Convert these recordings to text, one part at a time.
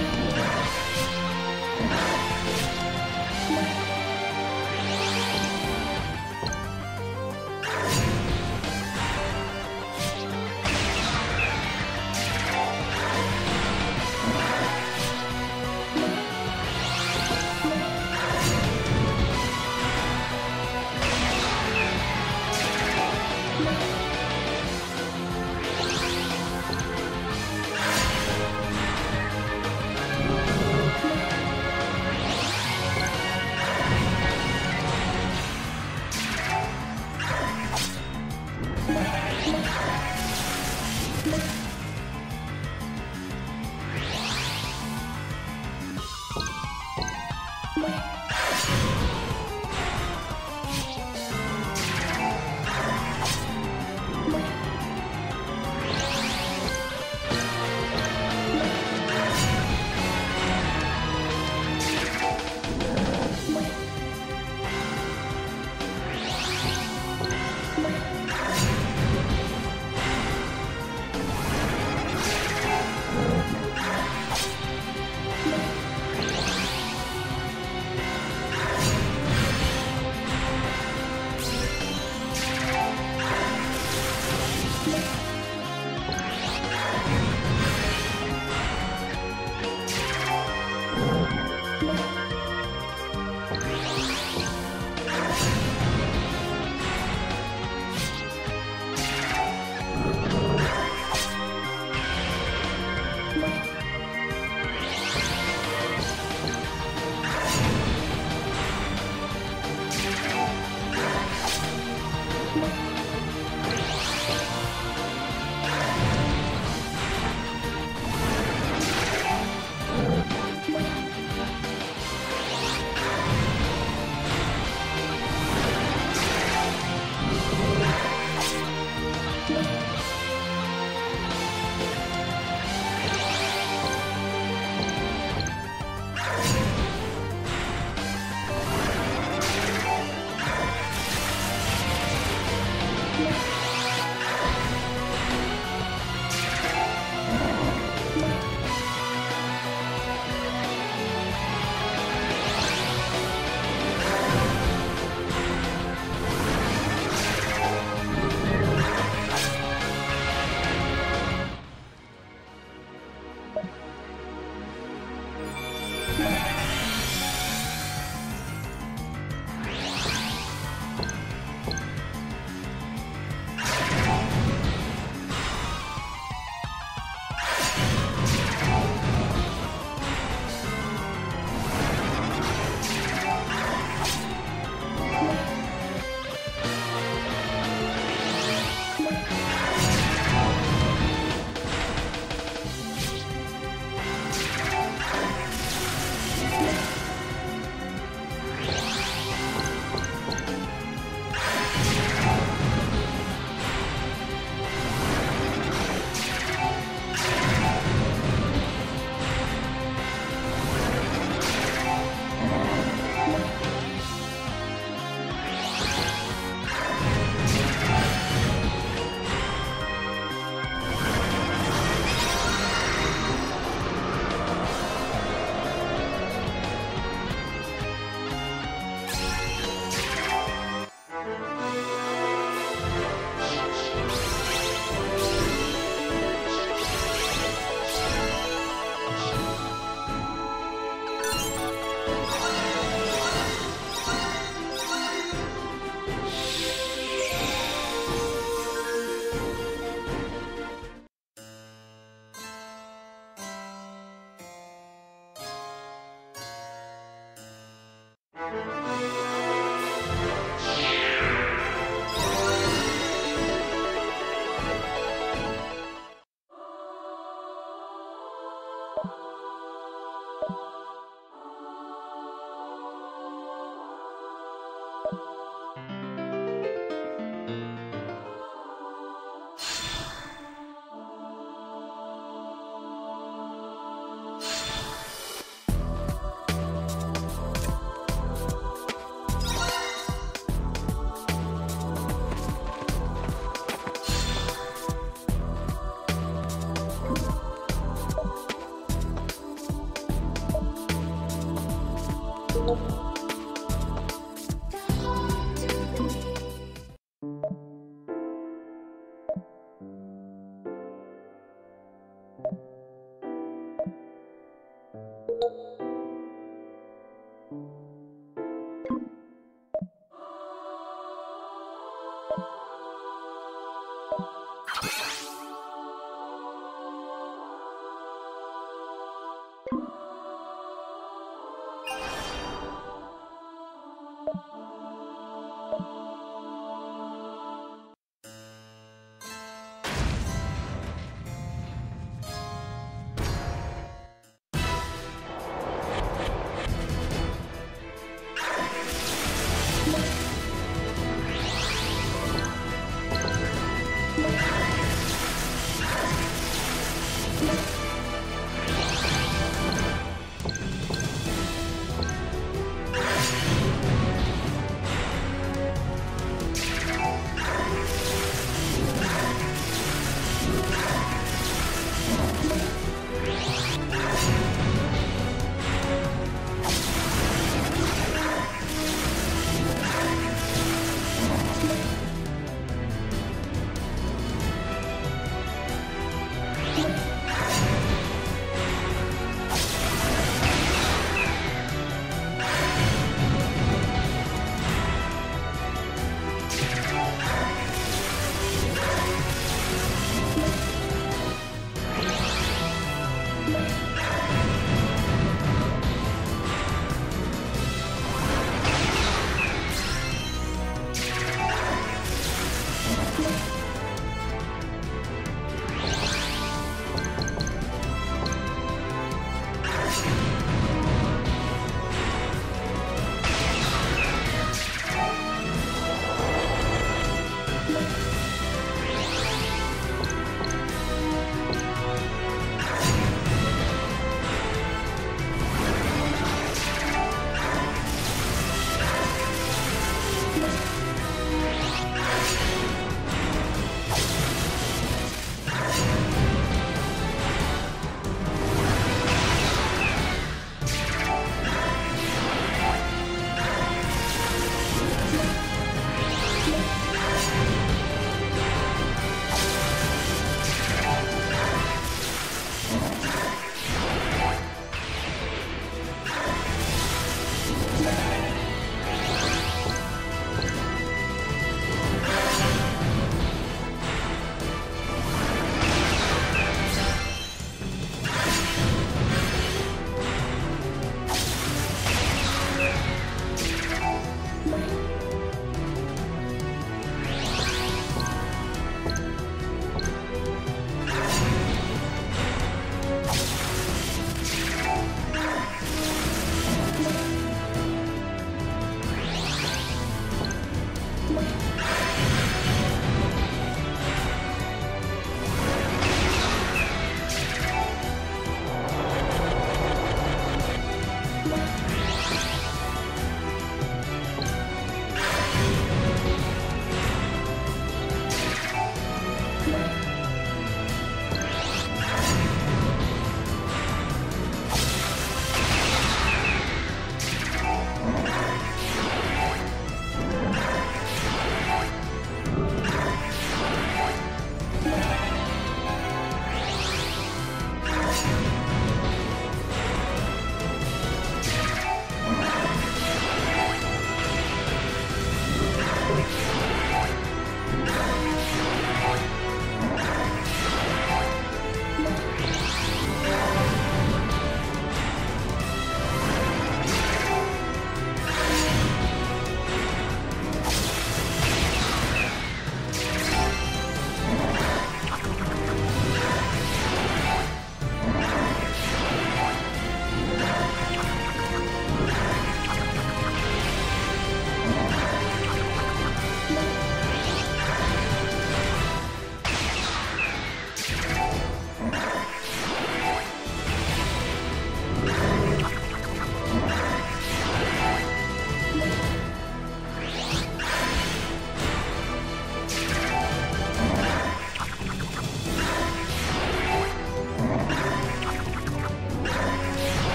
you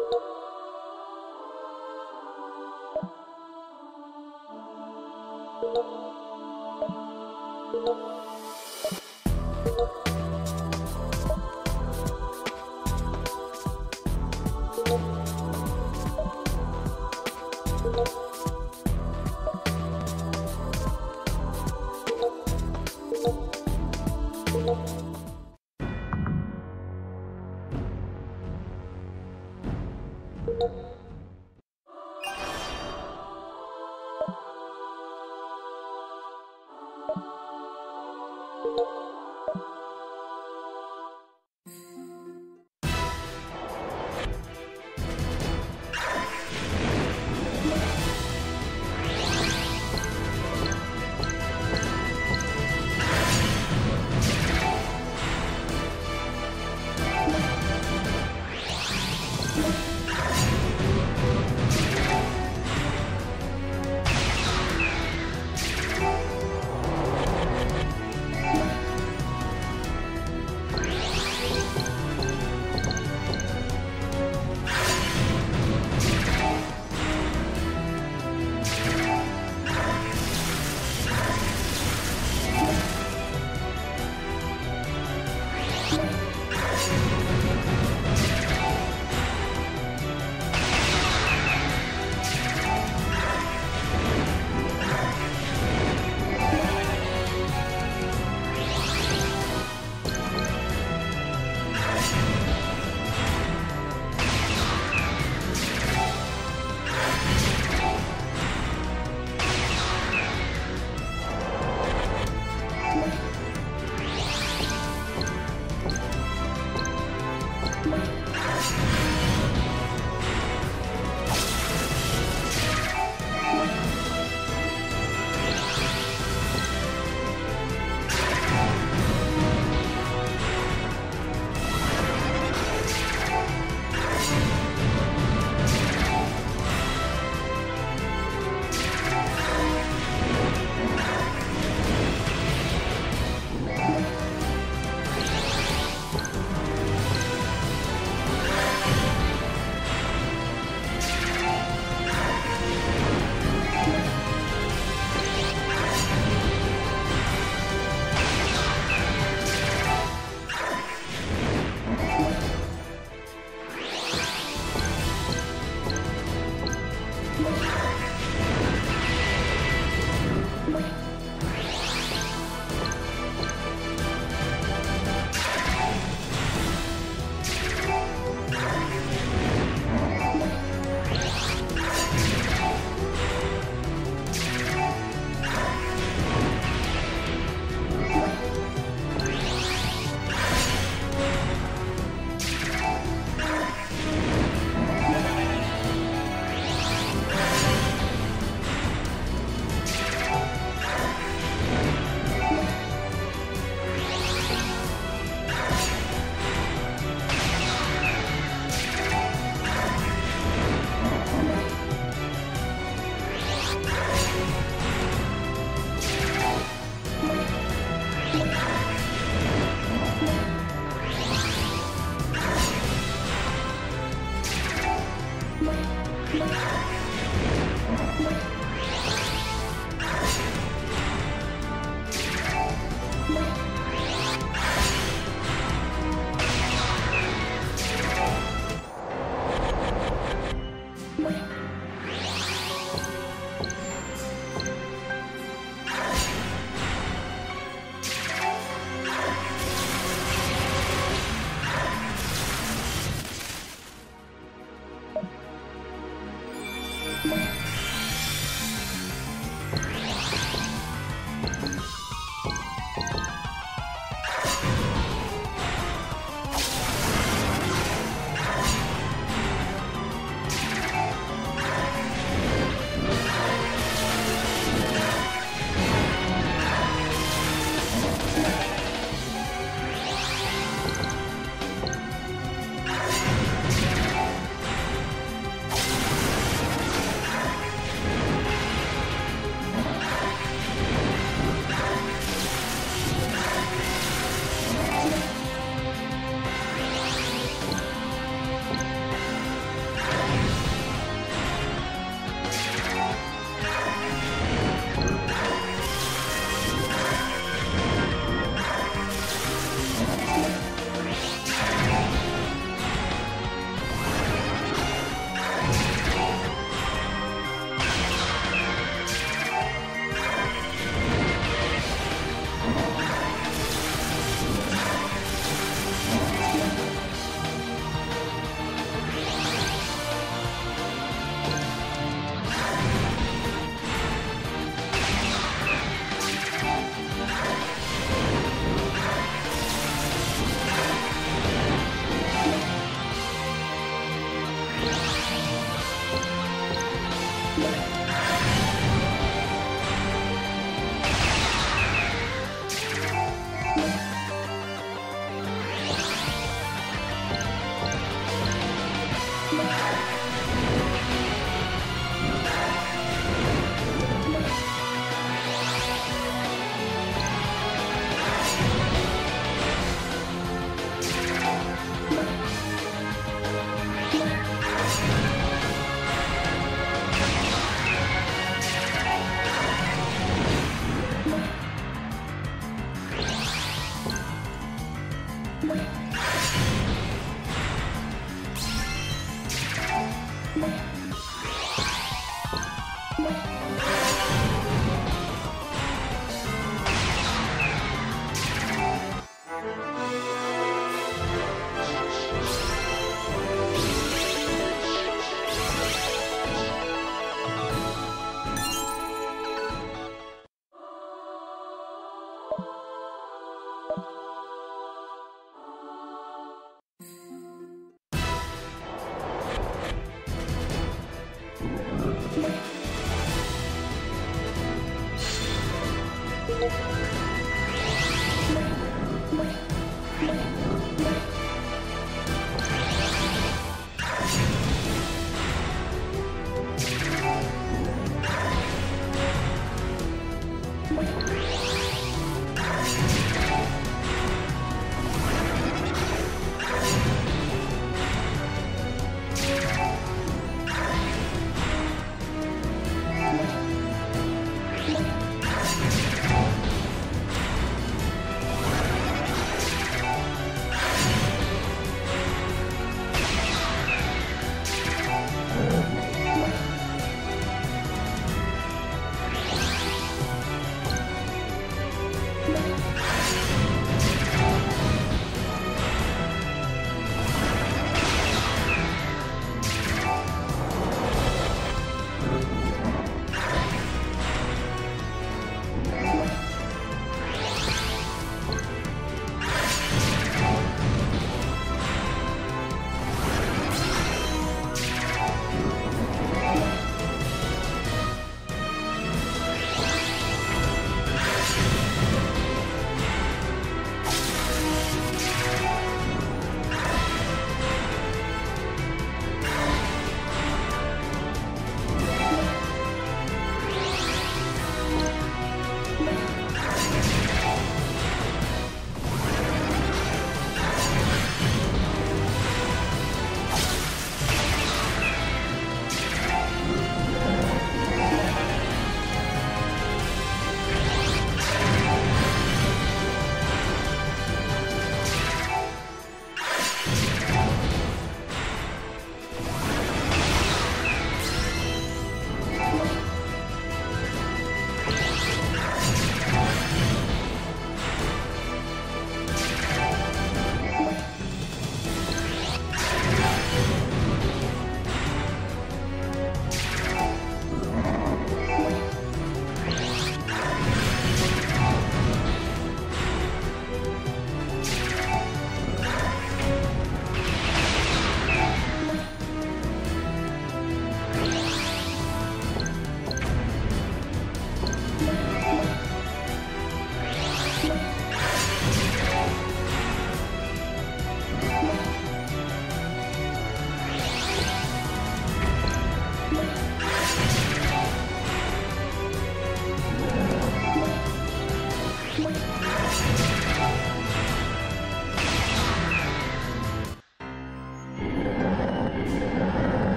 Thank you.